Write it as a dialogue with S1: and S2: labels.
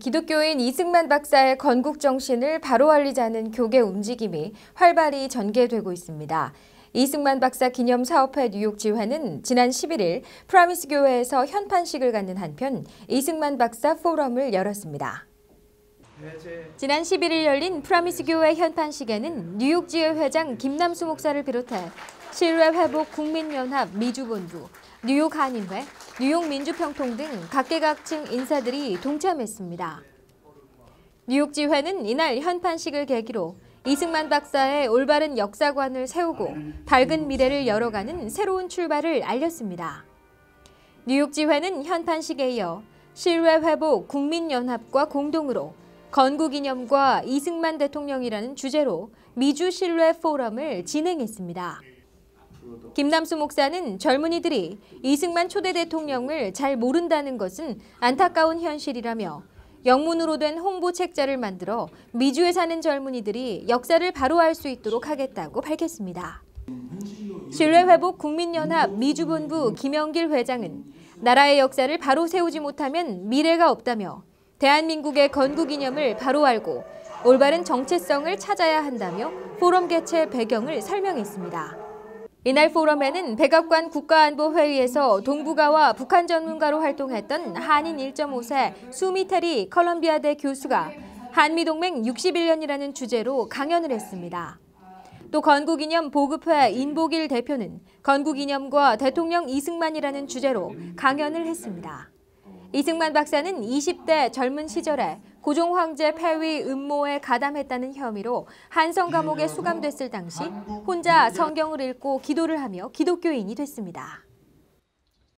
S1: 기독교인 이승만 박사의 건국 정신을 바로 알리자는 교계 움직임이 활발히 전개되고 있습니다. 이승만 박사 기념 사업회 뉴욕 지회는 지난 11일 프라미스 교회에서 현판식을 갖는 한편 이승만 박사 포럼을 열었습니다. 지난 11일 열린 프라미스 교회 현판식에는 뉴욕 지회 회장 김남수 목사를 비롯해 신뢰 회복 국민연합 미주본부, 뉴욕 한인회, 뉴욕 민주평통 등 각계각층 인사들이 동참했습니다. 뉴욕 지회는 이날 현판식을 계기로 이승만 박사의 올바른 역사관을 세우고 밝은 미래를 열어가는 새로운 출발을 알렸습니다. 뉴욕 지회는 현판식에 이어 신뢰 회복 국민연합과 공동으로 건국이념과 이승만 대통령이라는 주제로 미주 신뢰 포럼을 진행했습니다. 김남수 목사는 젊은이들이 이승만 초대 대통령을 잘 모른다는 것은 안타까운 현실이라며 영문으로 된 홍보 책자를 만들어 미주에 사는 젊은이들이 역사를 바로 알 수 있도록 하겠다고 밝혔습니다. 신뢰회복 국민연합 미주본부 김영길 회장은 나라의 역사를 바로 세우지 못하면 미래가 없다며 대한민국의 건국 이념을 바로 알고 올바른 정체성을 찾아야 한다며 포럼 개최 배경을 설명했습니다. 이날 포럼에는 백악관 국가안보회의에서 동북아와 북한 전문가로 활동했던 한인 1.5세 수미테리 컬럼비아대 교수가 한미동맹 61년이라는 주제로 강연을 했습니다. 또 건국이념 보급회 인복일 대표는 건국이념과 대통령 이승만이라는 주제로 강연을 했습니다. 이승만 박사는 20대 젊은 시절에 고종 황제 폐위 음모에 가담했다는 혐의로 한성 감옥에 수감됐을 당시 혼자 성경을 읽고 기도를 하며 기독교인이 됐습니다.